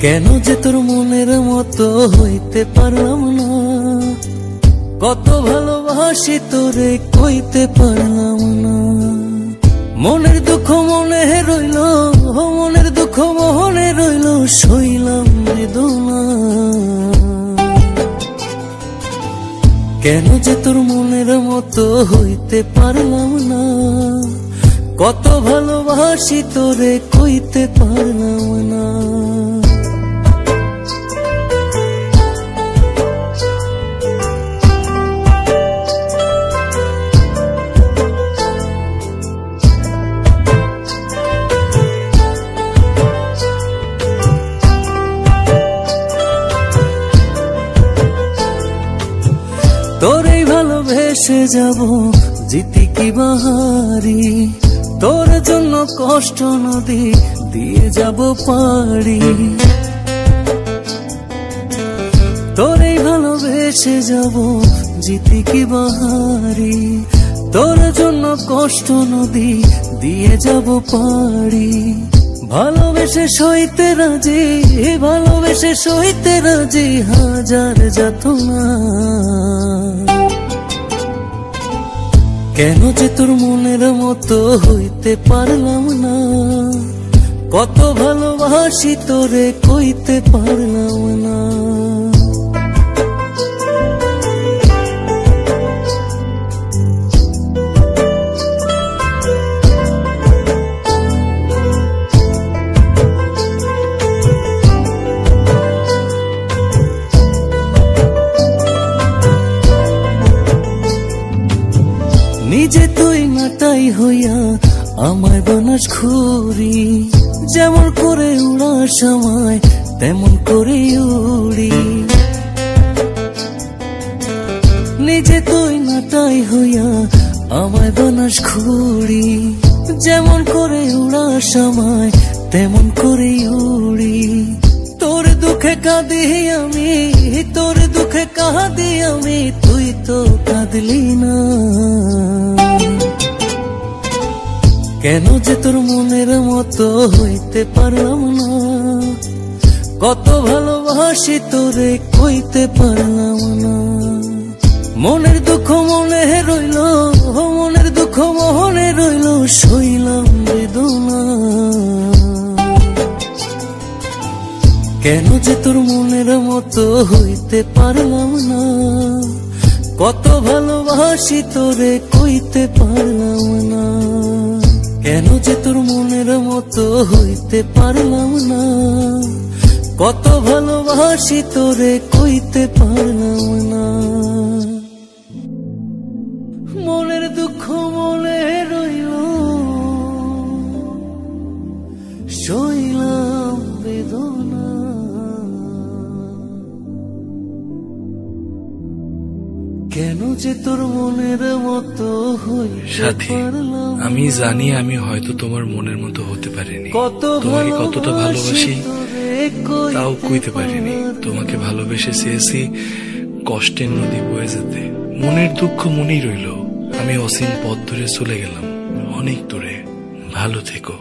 কেন যে তোর মনের মতো হইতে পারলাম না? কত ভালোবাসি তোরে কইতে পারলাম না। মনের দুঃখ মনে রইল মনের দুঃখ মনে রইল শৈলাম বেদনা। কেন যে তোর মনের মতো হইতে পারলাম না? কত ভালোবাসি তোরে কইতে পারলাম না। তোরেই ভালোবেসে যাব, জিতি কি বাহারি? তোর জন্য কষ্ট নদী দিয়ে যাব পারি তোরেই ভালোবেসে যাব, জিতি কি বাহারি? তোর জন্য কষ্ট নদী দিয়ে যাব পারি ভালোবেসে সইতে রাজি, ভালোবেসে সইতে রাজি, হাজার যাত কেন যে তোর মনের মতো হইতে পারলাম না? কত ভালোবাসি তোরে কইতে পারলাম না। নিজে তুই নাটাই হইয়া আমায় বানাস খুরি যেমন করে উড়ার সময় তেমন করে উড়ি। নিজে তুই নাটাই হইয়া আমায় বানাস খুরি যেমন করে উড়ার সময় তেমন করে উড়ি। তোর দুঃখে কাঁদি আমি, তোর দুঃখে কাঁদি আমি তুই তো কাঁদলি না। কেন যে তোর মনের মতো হইতে পারলাম না? কত ভালোবাসি তোরে কইতে পারলাম না। মনের দুঃখ মনে রইল মনের দুঃখ মনে রইল শৈলাম বেদনা। কেন যে তোর মনের মতো হইতে পারলাম না? কত ভালোবাসি তোরে কইতে পারলাম না। কেন যে তোর মনের মতো হইতে পারলাম না। কত ভালোবাসি তোরে কইতে পারলাম না। মনের দুঃখ মনে রইল, সইলাম বেদনা। কেন যে তোর মনের মতো সাথী আমি জানি আমি হয়তো তোমার মনের মতো হতে পারিনি। কত তোমাকে কতটা ভালোবাসি তাও কইতে পারিনি। তোমাকে ভালোবেসে চেয়েছি কষ্টের নদী বয়ে যেতে। মনের দুঃখ মনেই রইল। আমি অসীম পথ ধরে চলে গেলাম। অনেক দূরে। ভালো থেকো।